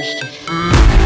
understood.